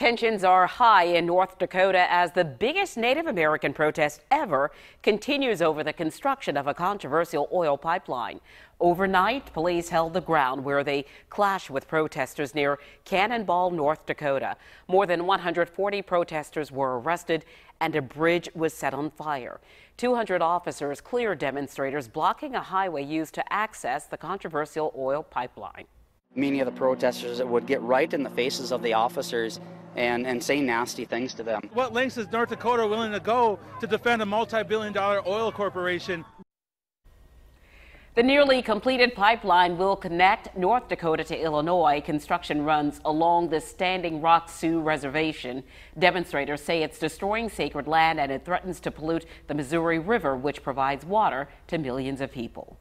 Tensions are high in North Dakota as the biggest Native American protest ever continues over the construction of a controversial oil pipeline. Overnight, police held the ground where they clashed with protesters near Cannonball, North Dakota. More than 140 protesters were arrested and a bridge was set on fire. 200 officers cleared demonstrators blocking a highway used to access the controversial oil pipeline. Many of the protesters would get right in the faces of the officers and, and say nasty things to them. What lengths is North Dakota willing to go to defend a multi billion dollar oil corporation? The nearly completed pipeline will connect North Dakota to Illinois. Construction runs along the Standing Rock Sioux Reservation. Demonstrators say it's destroying sacred land and it threatens to pollute the Missouri River, which provides water to millions of people.